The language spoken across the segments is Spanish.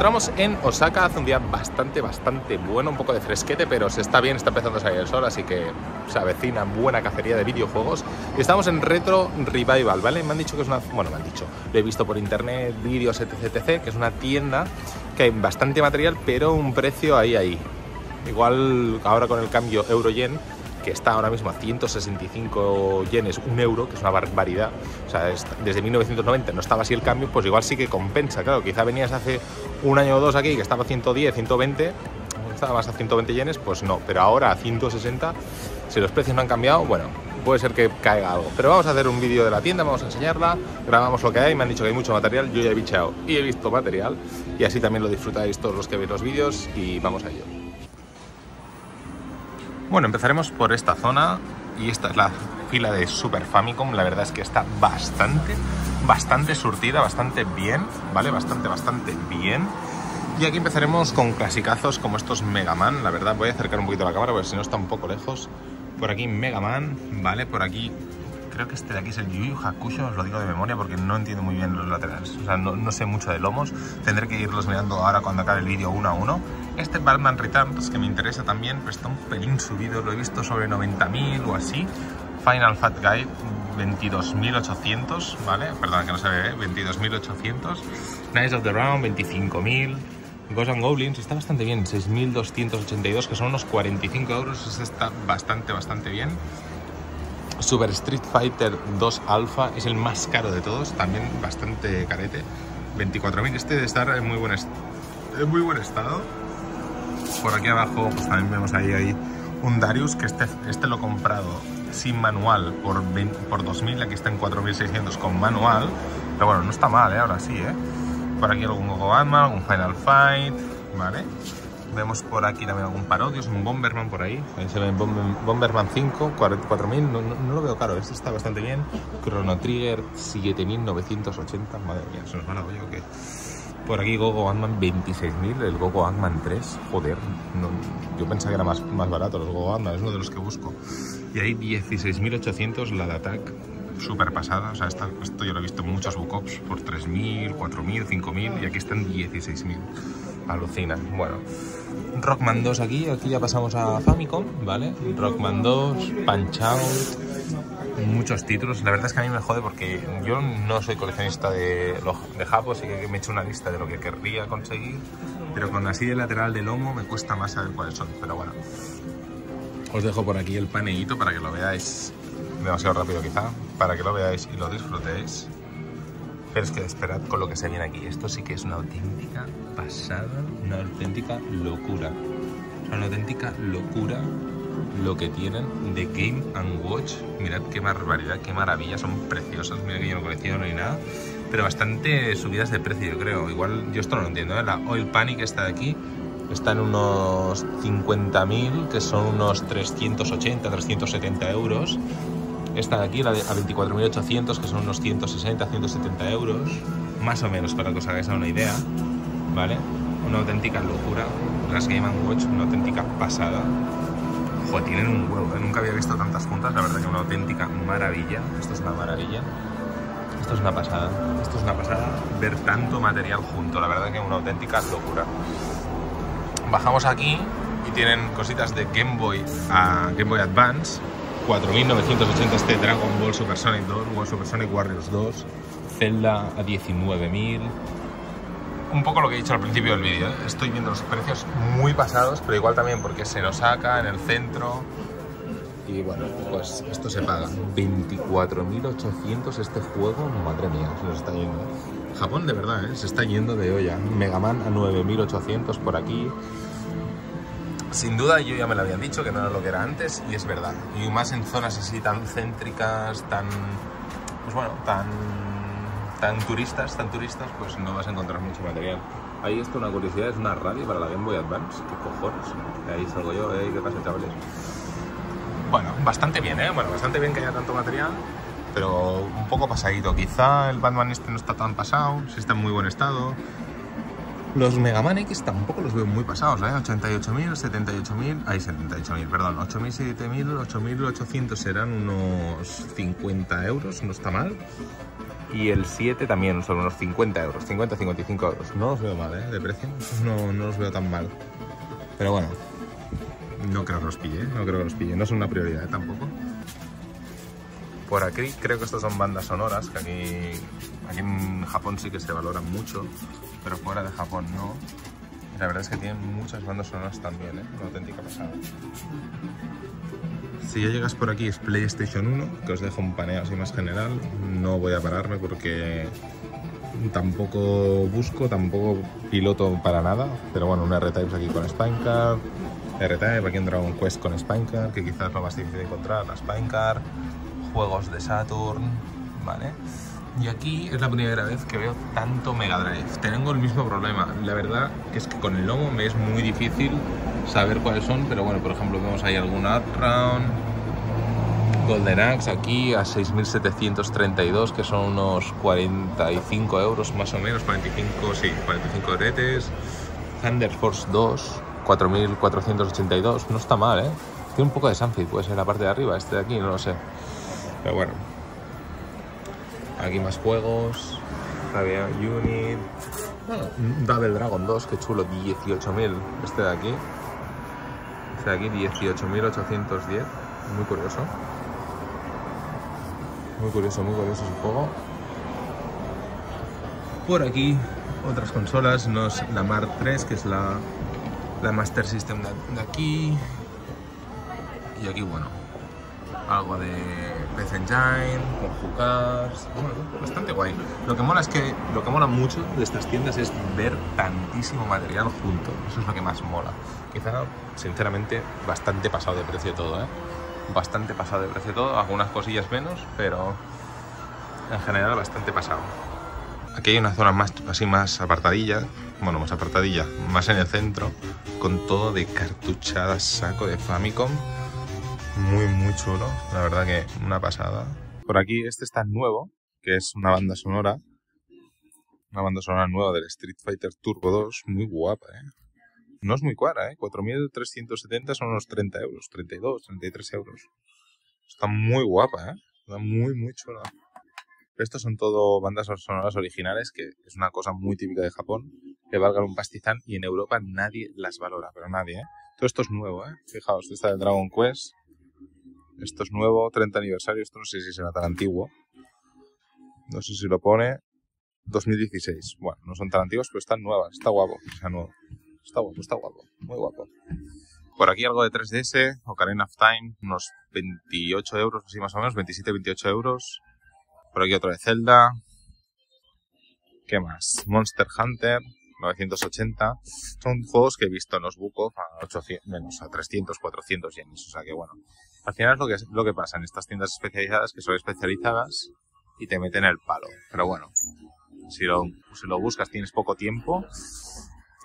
encontramos en Osaka, hace un día bastante, bastante bueno, un poco de fresquete, pero se está bien, está empezando a salir el sol, así que se avecina buena cacería de videojuegos. Estamos en Retro Revival, ¿vale? Me han dicho que es una... Bueno, me han dicho, lo he visto por internet, vídeos, etc, etc, que es una tienda que hay bastante material, pero un precio ahí, ahí. Igual ahora con el cambio euro-yen que está ahora mismo a 165 yenes, un euro, que es una barbaridad. O sea, desde 1990 no estaba así el cambio, pues igual sí que compensa. Claro, quizá venías hace un año o dos aquí que estaba a 110, 120, estabas a 120 yenes, pues no. Pero ahora a 160, si los precios no han cambiado, bueno, puede ser que caiga algo. Pero vamos a hacer un vídeo de la tienda, vamos a enseñarla, grabamos lo que hay, me han dicho que hay mucho material, yo ya he bicheado y he visto material, y así también lo disfrutáis todos los que veis los vídeos y vamos a ello. Bueno, empezaremos por esta zona y esta es la fila de Super Famicom. La verdad es que está bastante, bastante surtida, bastante bien, ¿vale? Bastante, bastante bien. Y aquí empezaremos con clasicazos como estos Mega Man. La verdad, voy a acercar un poquito la cámara porque si no está un poco lejos. Por aquí Mega Man, ¿vale? Por aquí creo que este de aquí es el Yu Yu Hakusho, os lo digo de memoria porque no entiendo muy bien los laterales. O sea, no, no sé mucho de lomos. Tendré que irlos mirando ahora cuando acabe el vídeo uno a uno. Este Batman Returns, que me interesa también, pero está un pelín subido. Lo he visto sobre 90.000 o así. Final Fat Guide 22.800, ¿vale? Perdón, que no se ve, 22.800. Nice of the Round 25.000. Ghosts and Goblins está bastante bien, 6.282, que son unos 45 euros. Este está bastante, bastante bien. Super Street Fighter 2 Alpha es el más caro de todos, también bastante carete. 24.000, este debe estar en muy buen estado. Por aquí abajo pues también vemos ahí, ahí un Darius, que este, este lo he comprado sin manual por, por 2.000, aquí está en 4.600 con manual. Pero bueno, no está mal, ¿eh? ahora sí. ¿eh? Por aquí algún Gogo Batman, algún Final Fight, ¿vale? Vemos por aquí también algún Parodios, un Bomberman por ahí. Ahí se ve Bomberman 5, 44.000, no, no, lo veo caro, este está bastante bien. Chrono Trigger 7.980, madre mía, ¿se nos va la olla o qué? Por aquí Gogo Ant-Man 26.000, el Gogo Ant-Man 3, joder, yo pensaba que era más, más barato los Gogo Ant-Man, es uno de los que busco. Y ahí 16.800 la de Attack, súper pasada, o sea, esto, esto, yo lo he visto en muchos bookops por 3.000, 4.000, 5.000 y aquí están 16.000. Alucina, bueno. Rockman 2 aquí, aquí ya pasamos a Famicom, ¿vale? Rockman 2, Punch Out, muchos títulos. La verdad es que a mí me jode porque yo no soy coleccionista de, de Japos, así que me he hecho una lista de lo que querría conseguir, pero con así de lateral de lomo me cuesta más saber cuáles son, pero bueno. Os dejo por aquí el paneíto para que lo veáis demasiado rápido quizá, para que lo veáis y lo disfrutéis. Pero es que esperad con lo que se viene aquí. Esto sí que es una auténtica pasada, una auténtica locura. Una auténtica locura lo que tienen de Game and Watch. Mirad qué barbaridad, qué maravilla, son preciosos. Mira que yo no colecciono ni nada. Pero bastante subidas de precio, yo creo. Igual, yo esto no lo entiendo, ¿eh? La Oil Panic está de aquí. Está en unos 50.000, que son unos 380, 370 euros. Esta de aquí, la de a 24.800, que son unos 160, 170 euros, más o menos, para que os hagáis una idea, ¿vale? Una auténtica locura, las Game Watch, una auténtica pasada. Tienen un huevo, ¿eh? nunca había visto tantas juntas, la verdad que una auténtica maravilla. Esto es una maravilla. Esto es una pasada, esto es una pasada, ver tanto material junto, la verdad que una auténtica locura. Bajamos aquí y tienen cositas de Game Boy a Game Boy Advance, 4.980 este Dragon Ball Super Sonic 2, Super Sonic Warriors 2, Zelda a 19.000. Un poco lo que he dicho al principio del vídeo, ¿eh? estoy viendo los precios muy pasados, pero igual también porque se nos saca en el centro. Y bueno, pues esto se paga. 24.800 este juego, madre mía, se nos está yendo. Japón de verdad, ¿eh? se está yendo de olla. Mega Man a 9.800 por aquí. Sin duda yo ya me lo habían dicho que no era lo que era antes y es verdad. Y más en zonas así tan céntricas, tan pues bueno, tan tan turistas, tan turistas, pues no vas a encontrar mucho material. Ahí esto una curiosidad, es una radio para la Game Boy Advance, qué cojones. Ahí salgo yo, ¿eh? ¿qué pasa chavales? Bueno, bastante bien, ¿eh? Bueno, bastante bien que haya tanto material, pero un poco pasadito. Quizá el Batman este no está tan pasado, si está en muy buen estado. Los Mega Man X tampoco los veo muy pasados, ¿eh? 88.000, 78.000, hay 78.000, perdón, 8.000, 7.000, 8.800 serán unos 50 euros, no está mal. Y el 7 también son unos 50 euros, 50-55 euros. No los veo mal, ¿eh? De precio, no, no los veo tan mal. Pero bueno, no creo que los pille, ¿eh? no creo que los pille. No es una prioridad ¿eh? tampoco. Por aquí creo que estos son bandas sonoras, que aquí, aquí en Japón sí que se valoran mucho, pero fuera de Japón no. La verdad es que tienen muchas bandas sonoras también, ¿eh? Una auténtica pasada. Si ya llegas por aquí es PlayStation 1, que os dejo un paneo así más general. No voy a pararme porque tampoco busco, tampoco piloto para nada. Pero bueno, un R-Type aquí con Spinecard, R-Type aquí en Dragon Quest con Spinecard, que quizás lo más difícil de encontrar, la Spinecard, juegos de Saturn, ¿vale? Y aquí es la primera vez que veo tanto Mega Drive. Tengo el mismo problema. La verdad es que con el lomo me es muy difícil saber cuáles son, pero bueno, por ejemplo, vemos ahí algún Outround, Golden Axe aquí a 6.732, que son unos 45 euros más o menos, 45, sí, 45 euretes. Thunder Force 2, 4.482, no está mal, ¿eh? Tiene un poco de Sunfield, puede ser la parte de arriba, este de aquí, no lo sé. Pero bueno, Aquí más juegos. Había Unit. Bueno, Double Dragon 2, que chulo, 18.000. Este de aquí. Este de aquí, 18.810. Muy curioso. Muy curioso, muy curioso ese juego. Por aquí, otras consolas. No es la Mark 3, que es la, la Master System de aquí. Y aquí, bueno, algo de PC Engine, con Hookers, bueno, bastante guay. Lo que mola es que, lo que mola mucho de estas tiendas es ver tantísimo material junto, eso es lo que más mola. Quizá, sinceramente, bastante pasado de precio todo, ¿eh? Bastante pasado de precio todo, algunas cosillas menos, pero en general bastante pasado. Aquí hay una zona más así más apartadilla, bueno, más apartadilla, más en el centro, con todo de cartuchadas, saco de Famicom muy, muy chulo. La verdad que una pasada. Por aquí este está nuevo, que es una banda sonora. Una banda sonora nueva del Street Fighter Turbo 2. Muy guapa, ¿eh? No es muy cara, ¿eh? 4.370 son unos 30 euros. 32, 33 euros. Está muy guapa, ¿eh? Está muy, muy chula. Estos son todo bandas sonoras originales, que es una cosa muy típica de Japón, que valgan un pastizán y en Europa nadie las valora, pero nadie, ¿eh? Todo esto es nuevo, ¿eh? Fijaos, esta de Dragon Quest, esto es nuevo, 30 aniversario. Esto no sé si será tan antiguo. No sé si lo pone 2016. Bueno, no son tan antiguos, pero están nuevas. Está guapo. O nuevo. Está guapo, está guapo. Muy guapo. Por aquí algo de 3DS, Ocarina of Time, unos 28 euros, así más o menos, 27, 28 euros. Por aquí otro de Zelda. ¿Qué más? Monster Hunter, 980. Son juegos que he visto en los Bukov a 800, menos, a 300, 400 yenes. O sea que bueno, al final es lo que, lo que pasa en estas tiendas especializadas, que son especializadas y te meten el palo. Pero bueno, si lo, si lo buscas tienes poco tiempo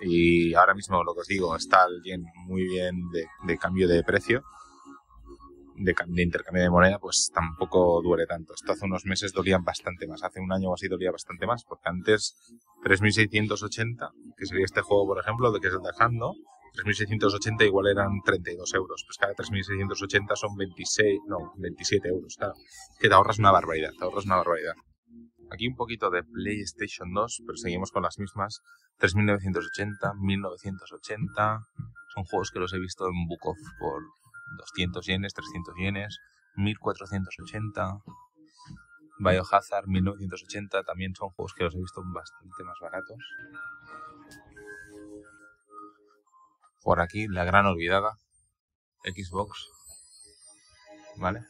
y ahora mismo lo que os digo, está alguien muy bien de, de cambio de precio, de, de, intercambio de moneda, pues tampoco duele tanto. Esto hace unos meses dolían bastante más, hace un año o así dolía bastante más, porque antes 3680, que sería este juego, por ejemplo, de que es el dejando, 3.680 igual eran 32 euros. Pues cada 3.680 son 26, no, 27 euros, claro. Que te ahorras una barbaridad, te ahorras una barbaridad. Aquí un poquito de PlayStation 2, pero seguimos con las mismas. 3.980, 1.980. Son juegos que los he visto en Bukov por 200 yenes, 300 yenes. 1.480. Biohazard 1980 también son juegos que los he visto bastante más baratos. Por aquí, la gran olvidada. Xbox. ¿Vale?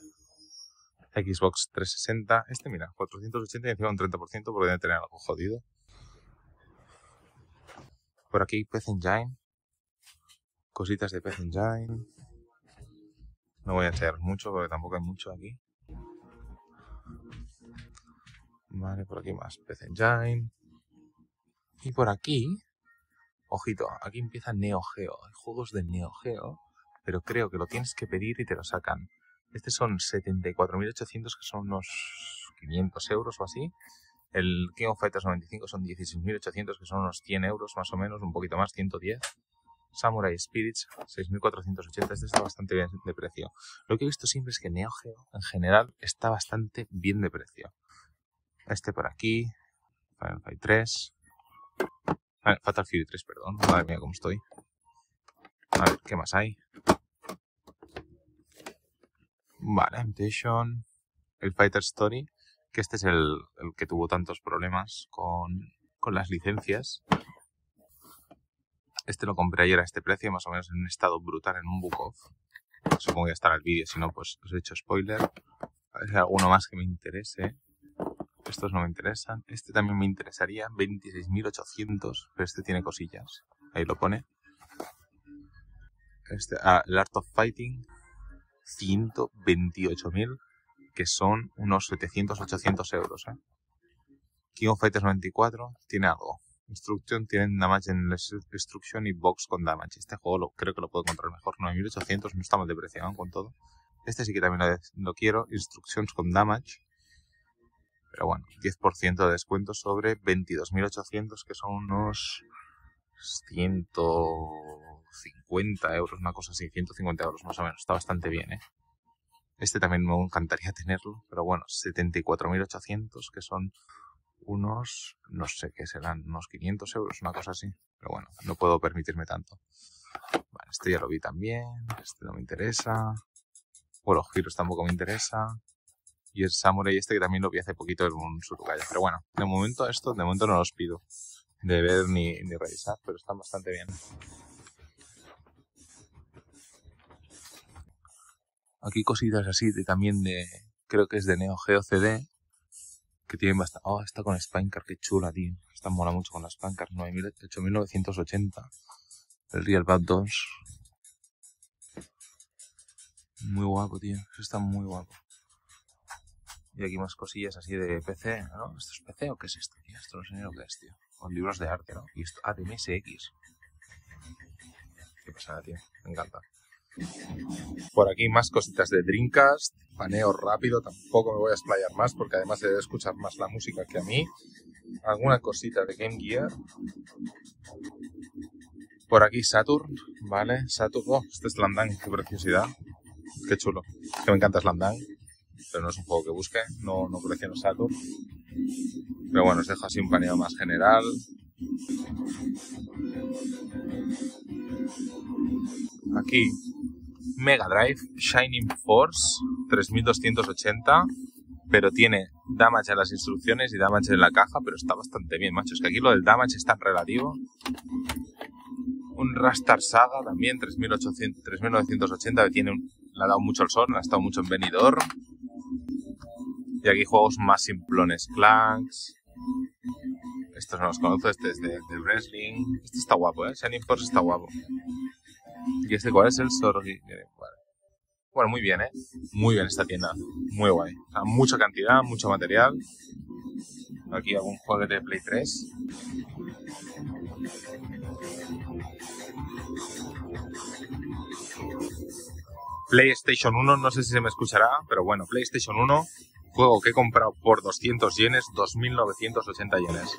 Xbox 360. Este, mira, 480 y encima un 30% porque debe tener algo jodido. Por aquí, PC Engine. Cositas de PC Engine. No voy a echar mucho porque tampoco hay mucho aquí. Vale, por aquí más PC Engine. Y por aquí Ojito, aquí empieza Neo Geo. Hay juegos de Neo Geo, pero creo que lo tienes que pedir y te lo sacan. Este son 74.800, que son unos 500 euros o así. El King of Fighters 95 son 16.800, que son unos 100 euros más o menos, un poquito más, 110. Samurai Spirits, 6.480. Este está bastante bien de precio. Lo que he visto siempre es que Neo Geo, en general, está bastante bien de precio. Este por aquí. Final Fight 3. Ah, Fatal Fury 3, perdón. Madre mía, cómo estoy. A ver, ¿qué más hay? Vale, Temptation. El Fighter Story. Que este es el, que tuvo tantos problemas con, con las licencias. Este lo compré ayer a este precio, más o menos en un estado brutal, en un book off. Supongo que estará el vídeo, si no, pues os he hecho spoiler. A ver si hay alguno más que me interese. Estos no me interesan. Este también me interesaría, 26.800, pero este tiene cosillas. Ahí lo pone. Este, ah, el Art of Fighting, 128.000, que son unos 700-800 euros. ¿eh? King of Fighters 94 tiene algo. Instruction tienen damage en Destruction y box con damage. Este juego lo, creo que lo puedo encontrar mejor. 9800, no está mal de precio con todo. Este sí que también lo, lo quiero. Instructions con damage. Pero bueno, 10% de descuento sobre 22.800, que son unos 150 euros, una cosa así, 150 euros más o menos. Está bastante bien, ¿eh? Este también me encantaría tenerlo, pero bueno, 74.800, que son unos, no sé qué serán, unos 500 euros, una cosa así. Pero bueno, no puedo permitirme tanto. Vale, este ya lo vi también, este no me interesa. Bueno, los giros tampoco me interesa. Y el Samurai este que también lo vi hace poquito en un Surukaya. Pero bueno, de momento esto, de momento no los pido de ver ni, ni revisar, pero están bastante bien. Aquí cositas así de también de, creo que es de Neo Geo CD, que tienen bastante... Oh, está con Spanker, qué chula, tío. Esta mola mucho con la Spanker, 8980. El Real Bad 2. Muy guapo, tío. Está muy guapo. Y aquí más cosillas así de PC, ¿no? ¿Esto es PC o qué es esto? Esto no sé ni lo que es, tío. Con libros de arte, ¿no? Y esto, ah, de MSX. Qué pasada, tío. Me encanta. Por aquí más cositas de Dreamcast, paneo rápido, tampoco me voy a explayar más porque además se debe escuchar más la música que a mí. Alguna cosita de Game Gear. Por aquí Saturn, ¿vale? Saturn, oh, este es Landang, qué preciosidad. Qué chulo. Que me encanta Landang, pero no es un juego que busque, no, no colecciono Saturn. Pero bueno, os dejo así un paneo más general. Aquí Mega Drive Shining Force 3280, pero tiene damage en las instrucciones y damage en la caja, pero está bastante bien, macho. Es que aquí lo del damage es tan relativo. Un Rastar Saga también, 3800, 3980, que tiene le ha dado mucho el sol, ha estado mucho en Benidorm. Y aquí juegos más simplones, Clanks. Estos no los conozco, este es de, de wrestling. Este está guapo, ¿eh? Shining Force está guapo. ¿Y este cuál es el Sorgi? Bueno, muy bien, ¿eh? Muy bien esta tienda. Muy guay. O mucha cantidad, mucho material. Aquí algún juego de Play 3. PlayStation 1, no sé si se me escuchará, pero bueno, PlayStation 1, juego que he comprado por 200 yenes, 2.980 yenes.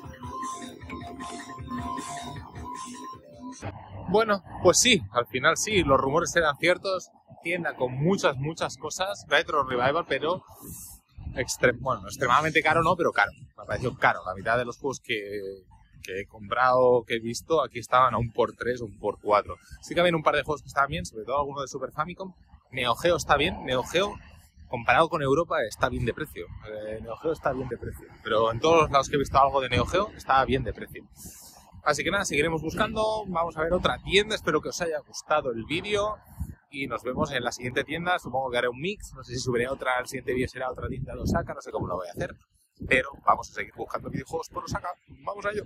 Bueno, pues sí, al final sí, los rumores eran ciertos. Tienda con muchas, muchas cosas. Retro Revival, pero bueno, extremadamente caro no, pero caro. Me ha parecido caro. La mitad de los juegos que, que he comprado, que he visto, aquí estaban a un por 3 o un por 4. Sí que había un par de juegos que estaban bien, sobre todo alguno de Super Famicom. Neo Geo está bien, Neo Geo comparado con Europa está bien de precio. Eh, Neo Geo está bien de precio. Pero en todos los lados que he visto algo de Neo Geo está bien de precio. Así que nada, seguiremos buscando, vamos a ver otra tienda, espero que os haya gustado el vídeo y nos vemos en la siguiente tienda, supongo que haré un mix, no sé si subiré otra, el siguiente vídeo será otra tienda de Osaka, no sé cómo lo voy a hacer, pero vamos a seguir buscando videojuegos por Osaka, vamos a ello.